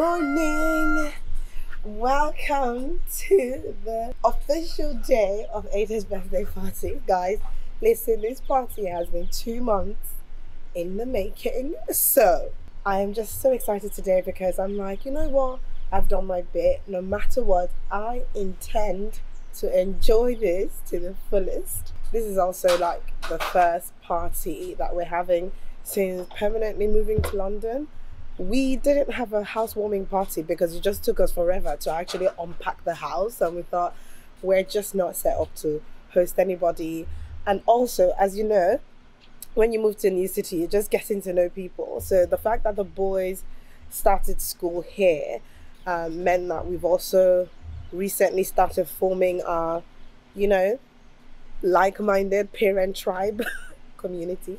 morning. Welcome to the official day of Ada's birthday party. Guys, listen, this party has been two months in the making. So I am just so excited today because I'm like, you know what? I've done my bit. No matter what, I intend to enjoy this to the fullest. This is also like the first party that we're having since permanently moving to London we didn't have a housewarming party because it just took us forever to actually unpack the house and we thought we're just not set up to host anybody. And also as you know when you move to a new city you're just getting to know people. So the fact that the boys started school here um, meant that we've also recently started forming our you know like-minded parent tribe community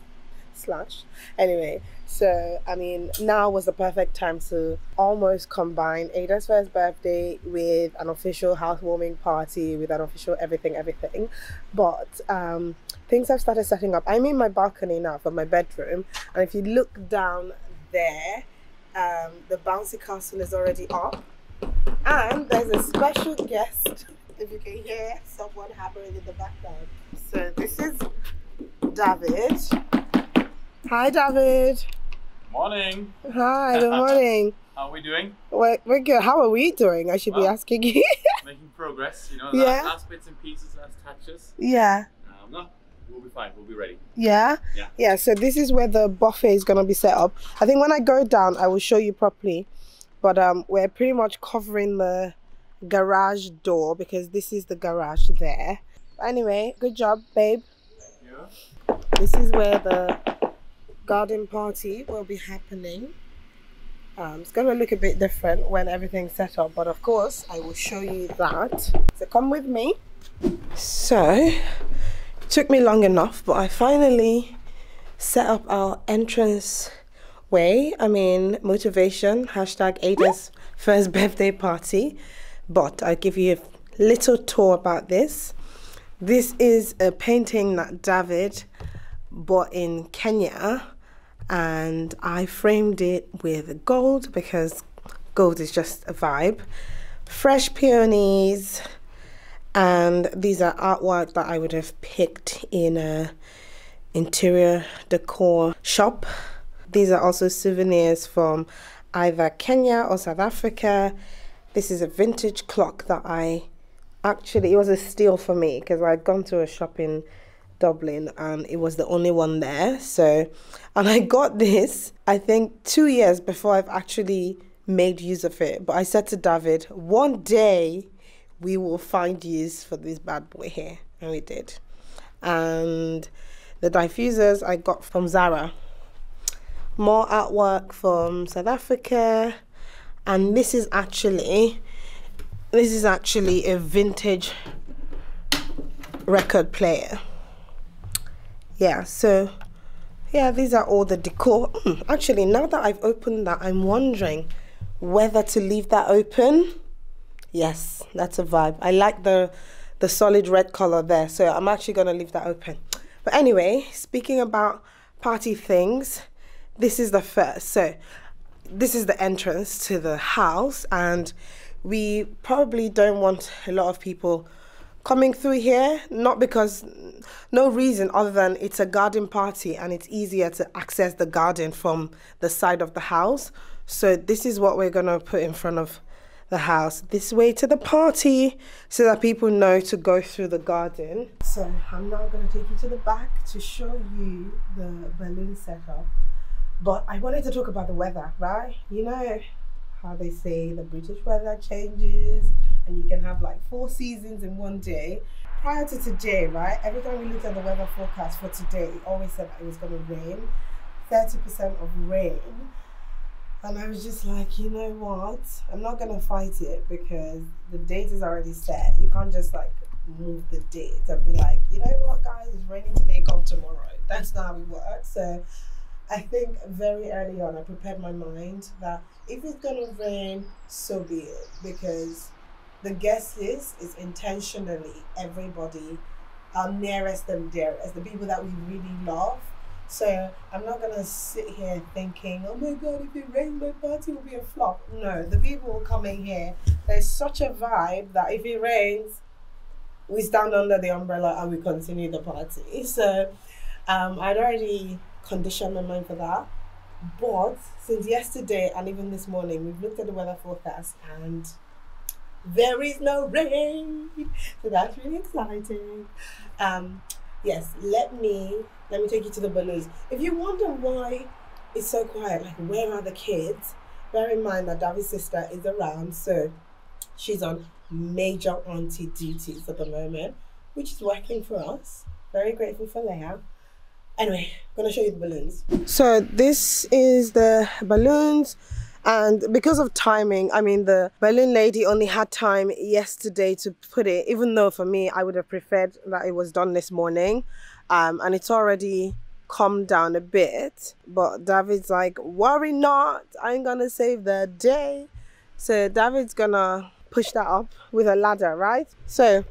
slash anyway so, I mean, now was the perfect time to almost combine Ada's first birthday with an official housewarming party, with an official everything, everything. But um, things have started setting up. I'm in my balcony now for my bedroom, and if you look down there, um, the bouncy castle is already up, and there's a special guest. If you can hear someone hammering in the background. So, this is David. Hi, David. Morning. Hi, good morning. How are we doing? We're, we're good. How are we doing? I should well, be asking you. making progress, you know, yeah. last bits and pieces, last touches. Yeah. Um, no, we'll be fine. We'll be ready. Yeah? Yeah. Yeah, so this is where the buffet is going to be set up. I think when I go down, I will show you properly. But um, we're pretty much covering the garage door because this is the garage there. Anyway, good job, babe. Thank you. This is where the garden party will be happening. Um, it's going to look a bit different when everything's set up, but of course, I will show you that. So come with me. So, it took me long enough, but I finally set up our entrance way. I mean, motivation, hashtag Ada's first birthday party. But I'll give you a little tour about this. This is a painting that David bought in Kenya and I framed it with gold because gold is just a vibe. Fresh peonies, and these are artwork that I would have picked in a interior decor shop. These are also souvenirs from either Kenya or South Africa. This is a vintage clock that I actually, it was a steal for me because I'd gone to a shop in Dublin and it was the only one there. So, and I got this, I think, two years before I've actually made use of it. But I said to David, one day we will find use for this bad boy here. And we did. And the diffusers I got from Zara. More artwork from South Africa. And this is actually, this is actually a vintage record player yeah so yeah these are all the decor. Mm, actually now that I've opened that I'm wondering whether to leave that open. Yes that's a vibe. I like the the solid red color there so I'm actually gonna leave that open. But anyway speaking about party things this is the first so this is the entrance to the house and we probably don't want a lot of people coming through here, not because no reason other than it's a garden party and it's easier to access the garden from the side of the house. So this is what we're gonna put in front of the house this way to the party so that people know to go through the garden. So I'm now gonna take you to the back to show you the balloon setup. But I wanted to talk about the weather, right? You know how they say the British weather changes and you can have like four seasons in one day. Prior to today, right, every time we looked at the weather forecast for today, it always said that it was going to rain, 30% of rain. And I was just like, you know what? I'm not going to fight it because the date is already set. You can't just like move the date and be like, you know what, guys, it's raining today, come tomorrow. That's not how it works. So I think very early on, I prepared my mind that if it's going to rain, so be it. Because the guest list is intentionally everybody, our nearest and dearest, the people that we really love. So I'm not gonna sit here thinking, oh my god, if it rains, my party will be a flop. No, the people coming here, there's such a vibe that if it rains, we stand under the umbrella and we continue the party. So um, I'd already conditioned my mind for that. But since yesterday and even this morning, we've looked at the weather forecast and there is no rain. So that's really exciting. Um, yes, let me let me take you to the balloons. If you wonder why it's so quiet, like where are the kids? Bear in mind that David's sister is around, so she's on major auntie duties at the moment, which is working for us. Very grateful for Leah. Anyway, I'm gonna show you the balloons. So this is the balloons and because of timing i mean the balloon lady only had time yesterday to put it even though for me i would have preferred that it was done this morning. Um, and it's already calmed down a bit but david's like worry not i'm gonna save the day. So david's gonna push that up with a ladder right? So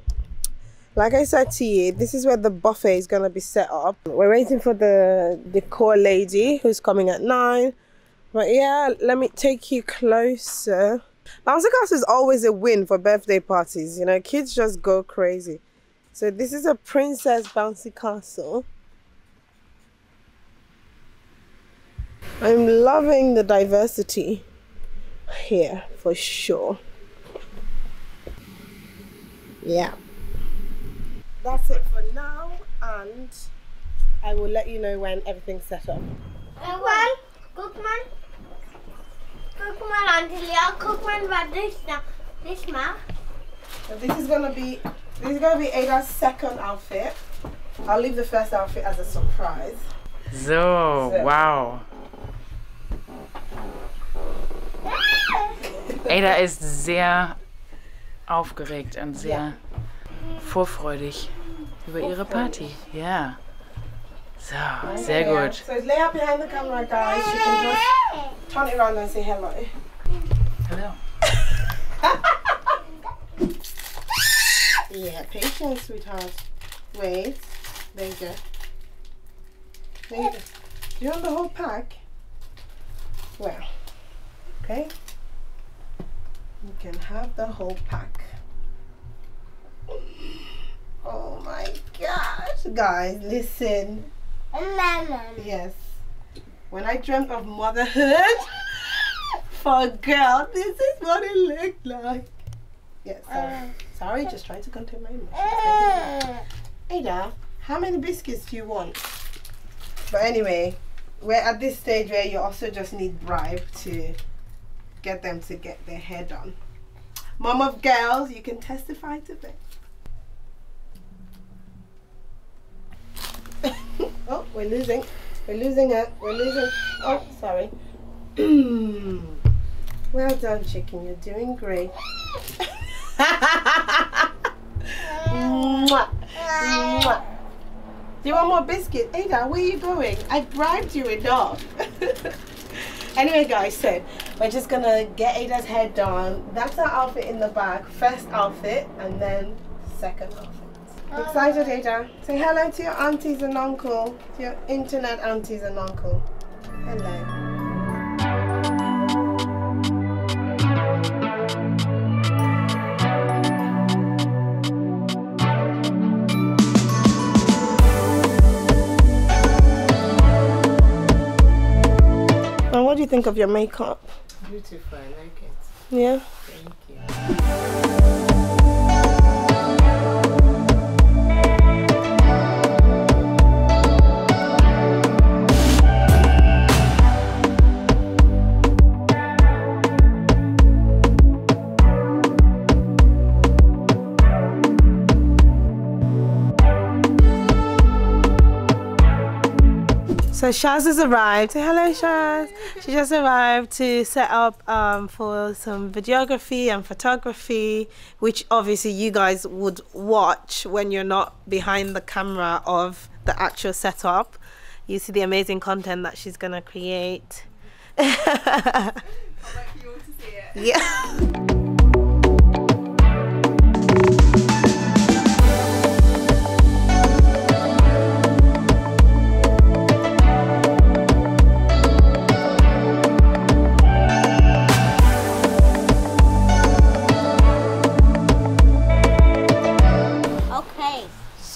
like I said to you, this is where the buffet is going to be set up. We're waiting for the decor lady who's coming at 9. But yeah, let me take you closer. Bouncy castle is always a win for birthday parties. You know, kids just go crazy. So this is a princess bouncy castle. I'm loving the diversity here for sure. Yeah. That's it for now and I will let you know when everything's set up. Irgendwann, guck mal. Guck mal, Angelia, guck mal, was ich da ich mach. So this is gonna be this is gonna be Ada's second outfit. I'll leave the first outfit as a surprise. So, So. wow. Ada ist sehr aufgeregt und sehr vorfreudig über ihre Party. Ja. So, sehr gut. So lay out behind the camera, guys. You can just turn it around and say hello. Hallo. Yeah, patience, sweetheart. Wait. There you go. There you go. Do you want the whole pack? Well, okay. You can have the whole pack. Oh my gosh. Guys, listen. Yes. When I dreamt of motherhood for a girl, this is what it looked like. Yes, sorry. Uh. Sorry, just trying to contain my emotions. Uh. Ada, how many biscuits do you want? But anyway, we're at this stage where you also just need bribe to get them to get their hair done. Mom of girls, you can testify to that. Oh, we're losing. We're losing it. We're losing. Oh, sorry. well done, chicken. You're doing great. Mwah. Mwah. Do you want more biscuit? Ada, where are you going? I bribed you enough. anyway, guys, so we're just gonna get Ada's hair done. That's our outfit in the back. First outfit, and then second outfit. Excited, Ada? Say hello to your aunties and uncle, to your internet aunties and uncle. Hello. And what do you think of your makeup? Beautiful, I like it. Yeah. Thank you. So Shaz has arrived. Say hello, Shaz. She just arrived to set up um, for some videography and photography, which obviously you guys would watch when you're not behind the camera of the actual setup. You see the amazing content that she's gonna create. yeah.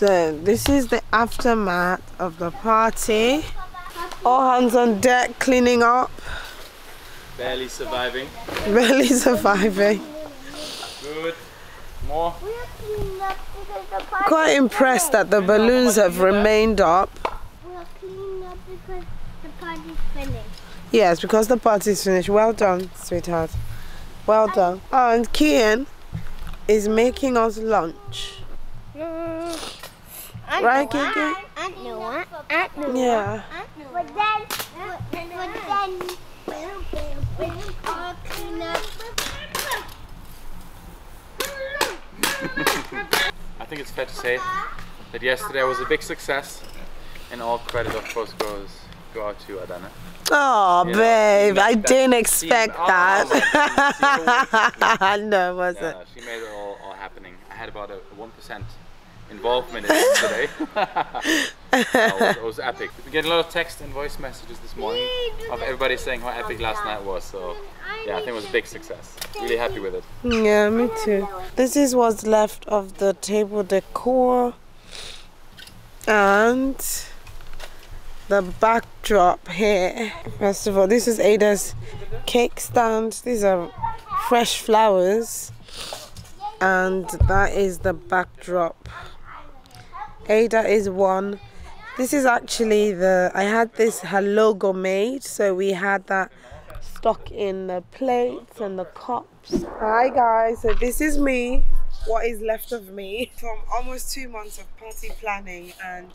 So this is the aftermath of the party. All hands on deck cleaning up, Barely surviving. barely surviving. Good. More. We are cleaning up because the party. Quite impressed that the balloons have remained up. We are cleaning up because the party's finished. Yes, because the party's finished. Well done, sweetheart. Well done. Oh, and Kian is making us lunch. Right, Kiki? I know what? I know Yeah. But then, but, but then, we all clean up. I think it's fair to say that yesterday was a big success, and all credit, of course, goes go out to Adanna. Oh, You know, babe, she I that didn't expect oh, that. my no, it wasn't. Yeah, she made it all, all happening. I had about a one percent involvement in today. was, oh, it was epic. We get a lot of text and voice messages this morning of everybody saying how epic last night was. So yeah, I think it was a big success. Really happy with it. Yeah, me too. This is what's left of the table decor and the backdrop here. First of all, this is Ada's cake stand. These are fresh flowers, and that is the backdrop. Ada is one. This is actually the. I had this her logo made, so we had that stuck in the plates and the cups. Hi guys, so this is me. What is left of me from almost two months of party planning and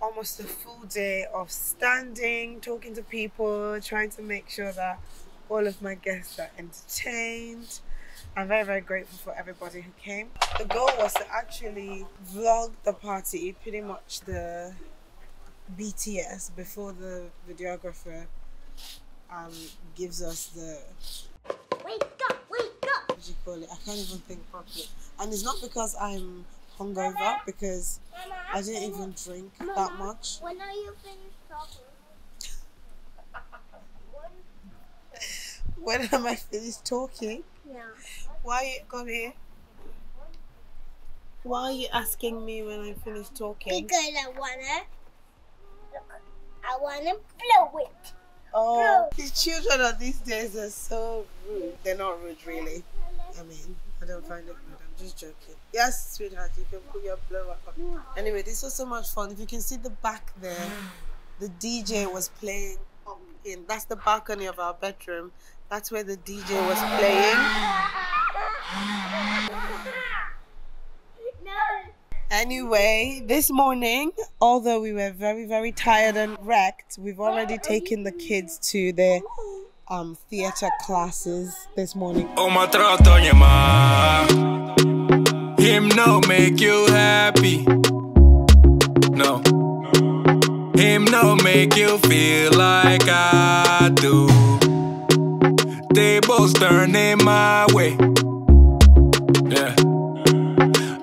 almost a full day of standing, talking to people, trying to make sure that all of my guests are entertained. I'm very, very grateful for everybody who came. The goal was to actually vlog the party, pretty much the BTS, before the videographer um, gives us the Wake up, wake up. what do you call it? I can't even think properly. And it's not because I'm hungover, because I didn't even drink that much. When are you finished talking? When am I finished talking? Why you come here? Why are you asking me when I'm finished talking? Because I wanna, look. I wanna blow it. Oh, the children of these days are so rude. They're not rude, really. I mean, I don't find it rude. I'm just joking. Yes, sweetheart, you can put your blower on. Anyway, this was so much fun. If you can see the back there, the DJ was playing in. That's the balcony of our bedroom. That's where the DJ was playing. Anyway, this morning, although we were very, very tired and wrecked, we've already taken the kids to their um theater classes this morning. Oh Him no make you happy No Him no make you feel like I do Tables turning my way Yeah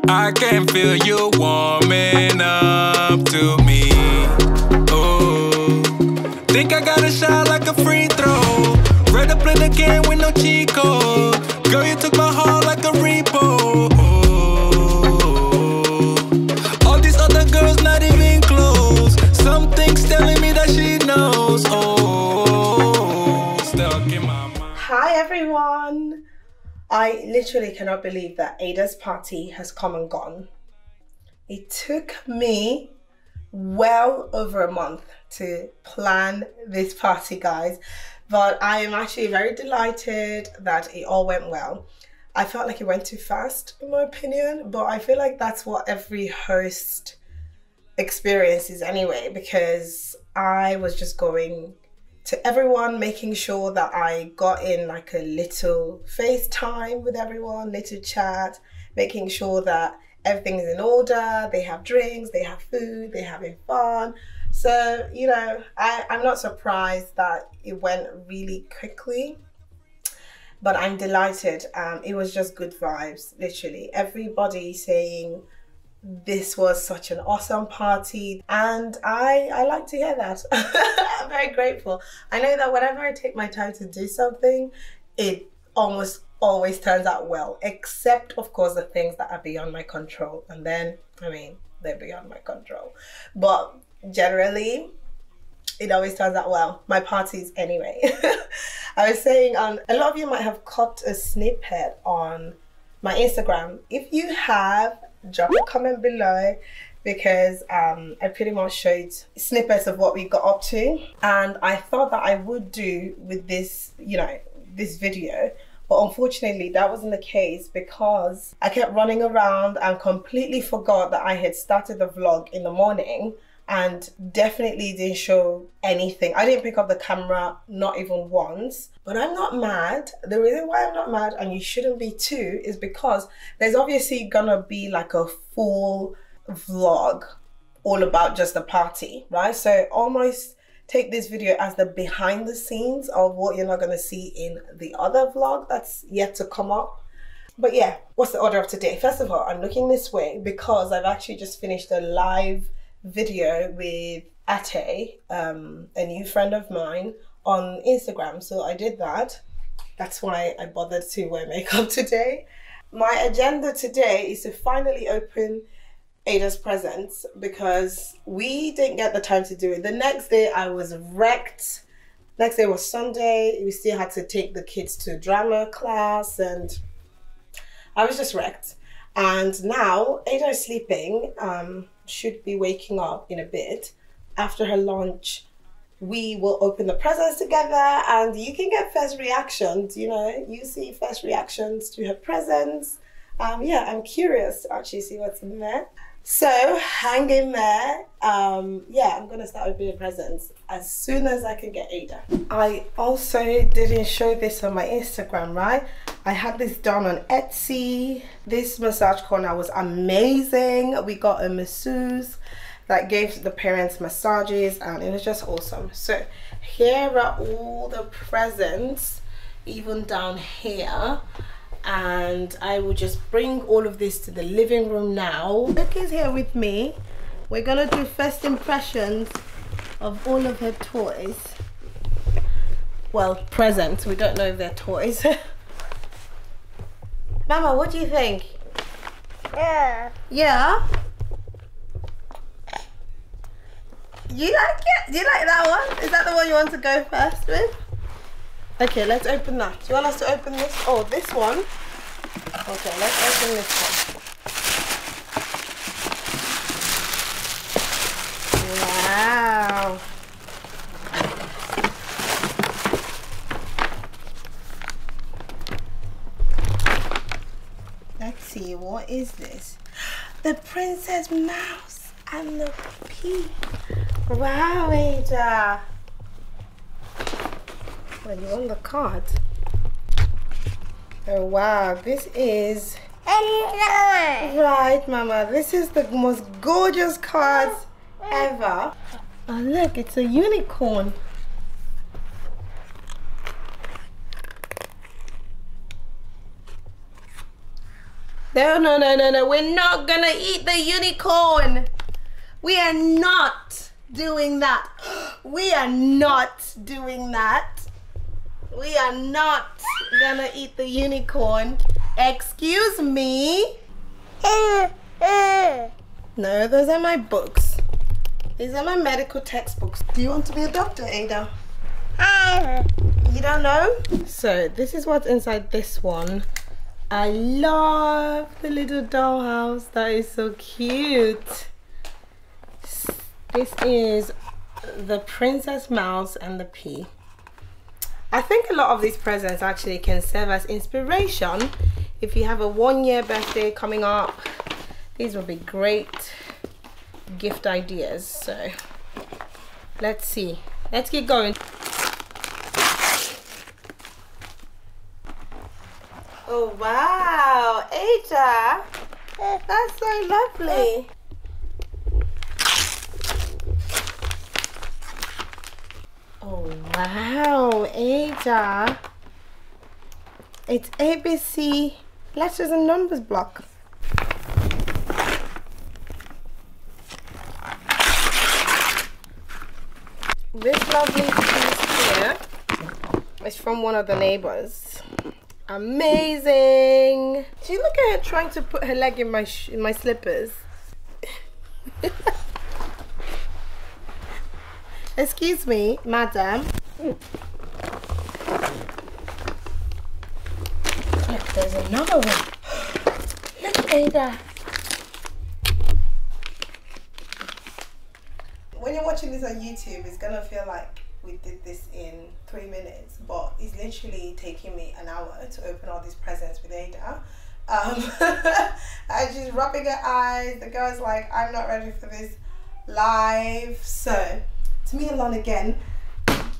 I can feel you warming up to me Oh Think I got a shot like a free throw. Ready to play the game with no Chico. Girl, you took my heart Hi everyone! I literally cannot believe that Ada's party has come and gone. It took me well over a month to plan this party, guys, but I am actually very delighted that it all went well. I felt like it went too fast, in my opinion, but I feel like that's what every host experiences anyway, because I was just going to everyone, making sure that I got in like a little FaceTime with everyone, little chat, making sure that everything's in order, they have drinks, they have food, they're having fun. So, you know, I, I'm not surprised that it went really quickly, but I'm delighted. Um, it was just good vibes, literally. Everybody saying this was such an awesome party and i i like to hear that i'm very grateful i know that whenever i take my time to do something it almost always turns out well except of course the things that are beyond my control and then i mean they're beyond my control. But generally, it always turns out well. My parties, anyway. I was saying, um, a lot of you might have caught a snippet on my Instagram. If you have, drop a comment below because um, I pretty much showed snippets of what we got up to, and I thought that I would do with this, you know, this video. But unfortunately, that wasn't the case because I kept running around and completely forgot that I had started the vlog in the morning and definitely didn't show anything. I didn't pick up the camera, not even once. But I'm not mad. The reason why I'm not mad, and you shouldn't be too, is because there's obviously gonna be like a full vlog all about just the party, right? So almost take this video as the behind the scenes of what you're not going to see in the other vlog that's yet to come up. But yeah, what's the order of today? First of all, I'm looking this way because I've actually just finished a live video with Ate, um, a new friend of mine, on Instagram. So I did that. That's why I bothered to wear makeup today. My agenda today is to finally open Ada's presents because we didn't get the time to do it. The next day I was wrecked. Next day was Sunday. We still had to take the kids to drama class and I was just wrecked. And now Ada is sleeping, um, should be waking up in a bit. After her lunch, we will open the presents together and you can get first reactions. You know, you see first reactions to her presents. Um, yeah, I'm curious to actually see what's in there. So hang in there. Um, yeah, I'm gonna start opening presents as soon as I can get Ada. I also didn't show this on my Instagram, right? I had this done on Etsy. This massage corner was amazing. We got a masseuse that gave the parents massages and it was just awesome. So here are all the presents, even down here and I will just bring all of this to the living room now. Look is here with me. We're gonna do first impressions of all of her toys. Well, presents. We don't know if they're toys. Mama, what do you think? Yeah. Yeah? You like it? Do you like that one? Is that the one you want to go first with? Okay, let's open that. Do you want us to open this? Oh, this one. Okay, let's open this one. Wow. Let's see, what is this? The Princess Mouse and the Pea. Wow, Ada. Well, you on the card. Oh wow, this is right, Mama. This is the most gorgeous cards mm. ever. Oh look, it's a unicorn. No, no, no, no, no. We're not gonna eat the unicorn. We are not doing that. We are not doing that. We are not gonna eat the unicorn. Excuse me. No, those are my books. These are my medical textbooks. Do you want to be a doctor, Ada? You don't know? So this is what's inside this one. I love the little dollhouse. That is so cute. This is the Princess Mouse and the Pea. I think a lot of these presents actually can serve as inspiration if you have a one year birthday coming up. These will be great gift ideas. So let's see. Let's get going. Oh wow, Ada, that's so lovely. Oh wow, Ada. It's ABC letters and numbers block. This lovely piece here is from one of the neighbors. Amazing. Do you look at her trying to put her leg in my in my slippers. Excuse me, madam. Look, there's another one. Look, Ada. When you're watching this on YouTube, it's gonna feel like we did this in three minutes, but it's literally taking me an hour to open all these presents with Ada. Um, and she's rubbing her eyes. The girl's like, I'm not ready for this live. So, me alone again,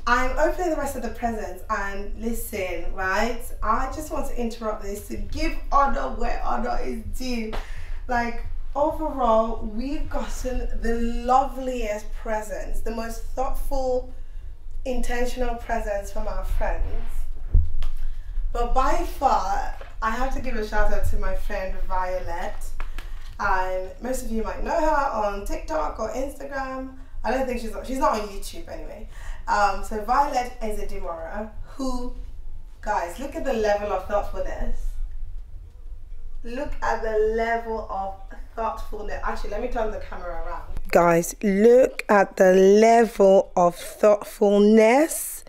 I'm opening the rest of the presents and listen, right? I just want to interrupt this to give honor where honor is due. Like, overall, we've gotten the loveliest presents, the most thoughtful, intentional presents from our friends. But by far, I have to give a shout out to my friend Violet. Um, most of you might know her on TikTok or Instagram. I don't think she's she's not on YouTube anyway. Um, so Violet is a Demora who, guys, look at the level of thoughtfulness. Look at the level of thoughtfulness. Actually, let me turn the camera around. Guys, look at the level of thoughtfulness.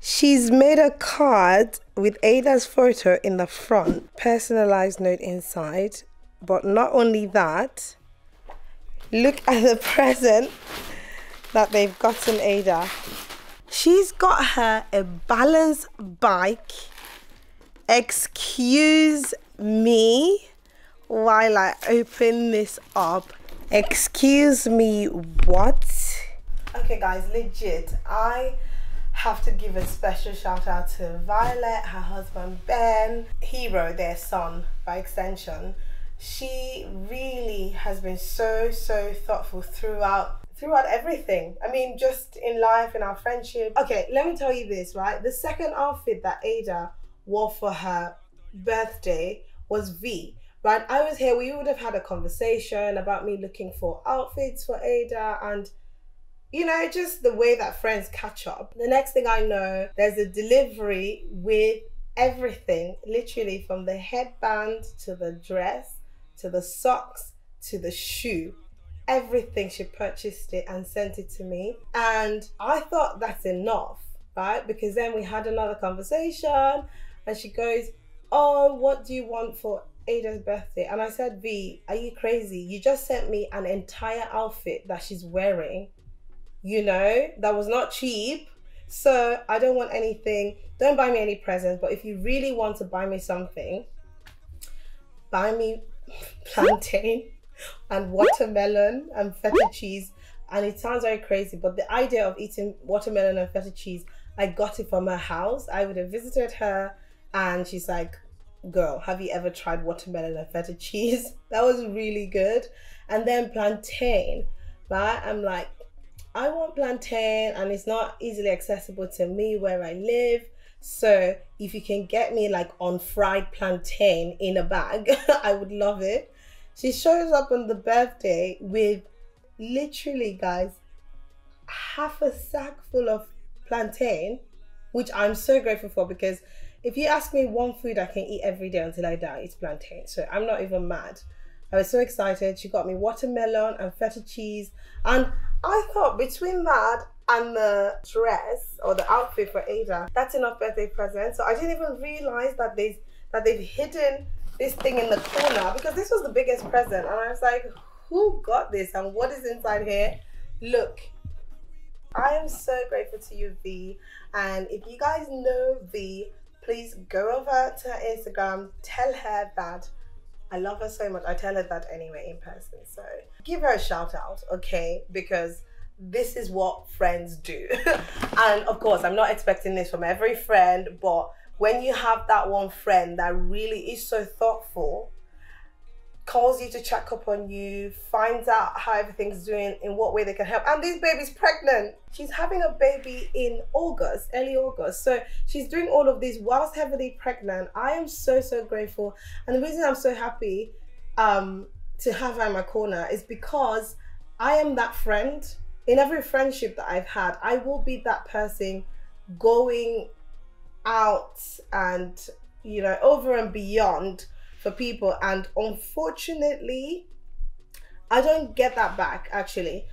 She's made a card with Ada's photo in the front, personalized note inside. But not only that, look at the present that they've gotten Ada. She's got her a balance bike. Excuse me while I open this up. Excuse me, what? Okay, guys, legit. I have to give a special shout out to Violet, her husband Ben, Hero, their son by extension. She really has been so, so thoughtful throughout throughout everything. I mean, just in life, in our friendship. Okay, let me tell you this, right? The second outfit that Ada wore for her birthday was V. Right, I was here. We would have had a conversation about me looking for outfits for Ada, and you know, just the way that friends catch up. The next thing I know, there's a delivery with everything, literally from the headband to the dress to the socks to the shoe. Everything she purchased it and sent it to me. And I thought that's enough, right? Because then we had another conversation and she goes, Oh, what do you want for Ada's birthday? And I said, V, are you crazy? You just sent me an entire outfit that she's wearing, you know, that was not cheap. So I don't want anything. Don't buy me any presents. But if you really want to buy me something, buy me plantain and watermelon and feta cheese. And it sounds very crazy, but the idea of eating watermelon and feta cheese, I got it from her house. I would have visited her and she's like, Girl, have you ever tried watermelon and feta cheese? That was really good. And then plantain, right? I'm like, I want plantain and it's not easily accessible to me where I live. So if you can get me like on fried plantain in a bag, I would love it. She shows up on the birthday with literally, guys, half a sack full of plantain, which I'm so grateful for because if you ask me one food I can eat every day until I die, it's plantain. So I'm not even mad. I was so excited. She got me watermelon and feta cheese. And I thought between that and the dress or the outfit for Ada, that's enough birthday present. So I didn't even realize that they that they've hidden this thing in the corner because this was the biggest present. And I was like, who got this and what is inside here? Look, I am so grateful to you, V. And if you guys know V, please go over to her Instagram, tell her that I love her so much. I tell her that anyway in person. So give her a shout out, okay? Because this is what friends do. and of course, I'm not expecting this from every friend, but when you have that one friend that really is so thoughtful, calls you to check up on you, finds out how everything's doing, in what way they can help. And this baby's pregnant. She's having a baby in August, early August. So she's doing all of this whilst heavily pregnant. I am so, so grateful. And the reason I'm so happy um, to have her in my corner is because I am that friend. In every friendship that I've had, I will be that person going out and, you know, over and beyond for people. And unfortunately, I don't get that back actually.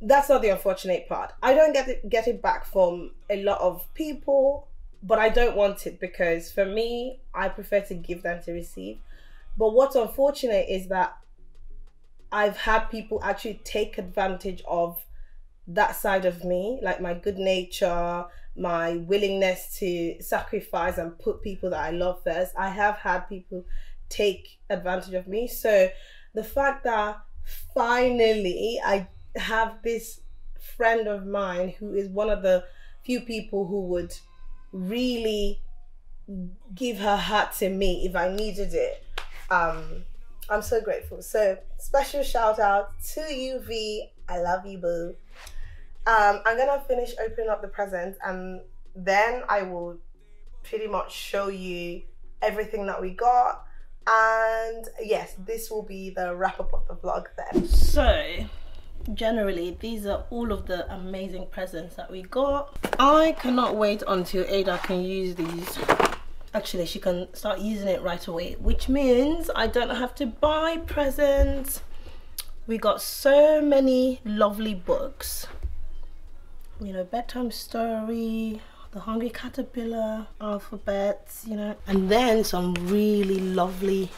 That's not the unfortunate part. I don't get it, get it back from a lot of people, but I don't want it because for me, I prefer to give than to receive. But what's unfortunate is that I've had people actually take advantage of that side of me, like my good nature, my willingness to sacrifice and put people that I love first. I have had people take advantage of me. So the fact that finally I have this friend of mine who is one of the few people who would really give her heart to me if I needed it. Um, I'm so grateful. So special shout out to you, V. I love you, boo. Um, I'm gonna finish opening up the presents and then I will pretty much show you everything that we got. And yes, this will be the wrap up of the vlog then. So, generally, these are all of the amazing presents that we got. I cannot wait until Ada can use these. Actually, she can start using it right away, which means I don't have to buy presents. We got so many lovely books you know, bedtime story, the hungry caterpillar, alphabets, you know, and then some really lovely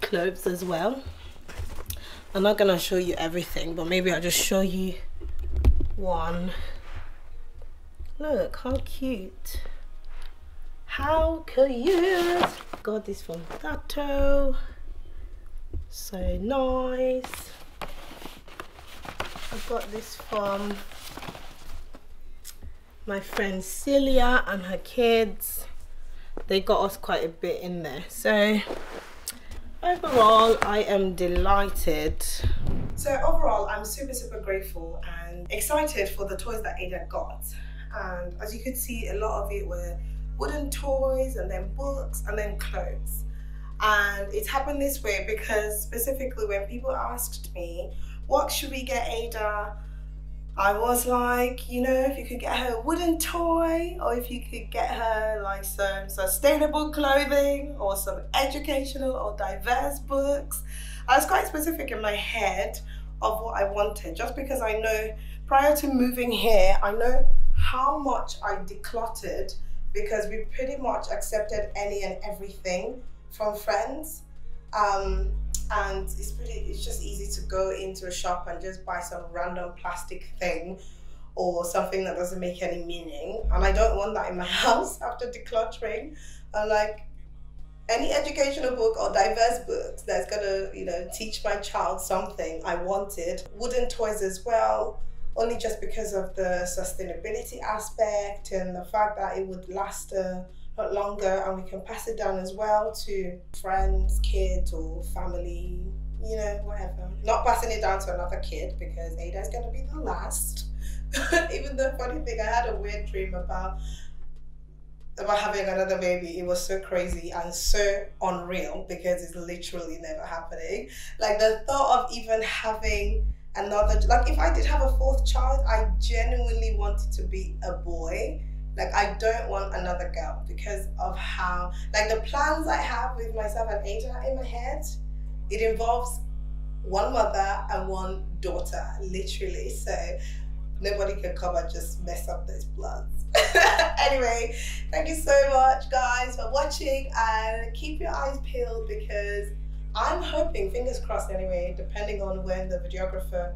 clothes as well. I'm not gonna show you everything, but maybe I'll just show you one. Look, how cute. How cute. Got this from Dato. So nice. I got this from my friend Celia and her kids. They got us quite a bit in there. So overall, I am delighted. So overall, I'm super, super grateful and excited for the toys that Ada got. And as you could see, a lot of it were wooden toys and then books and then clothes. And it happened this way because specifically when people asked me, what should we get Ada? I was like, you know, if you could get her a wooden toy or if you could get her like some sustainable clothing or some educational or diverse books. I was quite specific in my head of what I wanted just because I know prior to moving here, I know how much I decluttered because we pretty much accepted any and everything from friends. Um, and it's pretty it's just easy to go into a shop and just buy some random plastic thing or something that doesn't make any meaning. And i don't want that in my house after decluttering. I'm like any educational book or diverse books that's gonna you know teach my child something i wanted wooden toys as well only just because of the sustainability aspect and the fact that it would last a lot longer and we can pass it down as well to friends, kids or family, you know, whatever. Not passing it down to another kid because Ada is going to be the last. Even the funny thing, I had a weird dream about about having another baby. It was so crazy and so unreal because it's literally never happening. Like the thought of even having another, like if I did have a fourth child, I genuinely wanted to be a boy like I don't want another girl because of how like the plans I have with myself and Ada in my head, it involves one mother and one daughter, literally. So nobody can come and just mess up those plans. anyway, thank you so much guys for watching and keep your eyes peeled because I'm hoping, fingers crossed anyway, depending on when the videographer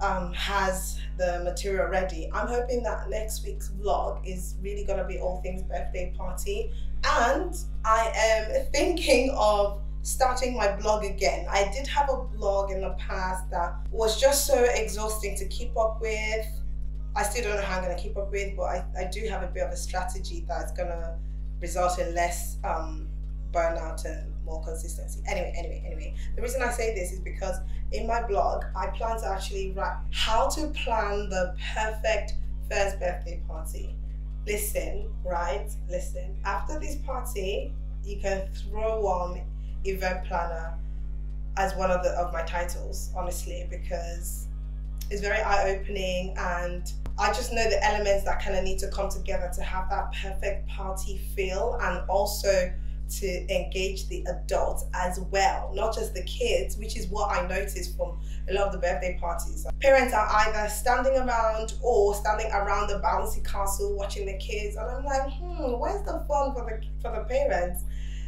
um, has the material ready. I'm hoping that next week's vlog is really going to be all things birthday party. And I am thinking of starting my blog again. I did have a blog in the past that was just so exhausting to keep up with. I still don't know how I'm going to keep up with, but I, I do have a bit of a strategy that's going to result in less um, burnout and more consistency. Anyway, anyway, anyway. The reason I say this is because in my blog, I plan to actually write how to plan the perfect first birthday party. Listen, right? Listen. After this party, you can throw on event planner as one of the of my titles, honestly, because it's very eye-opening and I just know the elements that kind of need to come together to have that perfect party feel and also to engage the adults as well, not just the kids, which is what I noticed from a lot of the birthday parties. Parents are either standing around or standing around the bouncy castle watching the kids, and I'm like, hmm, where's the fun for the for the parents?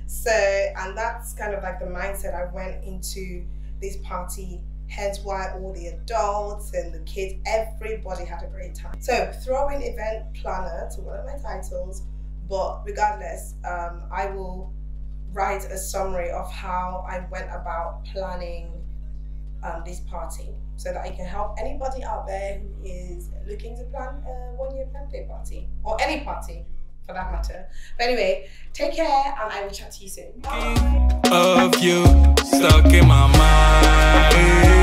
So, and that's kind of like the mindset I went into this party. Hence why all the adults and the kids, everybody had a great time. So, throwing event planner to one of my titles, but regardless, um, I will write a summary of how I went about planning um, this party so that I can help anybody out there who is looking to plan a one year birthday party or any party for that matter. But anyway, take care and I will chat to you soon. Bye. Of you stuck in my mind.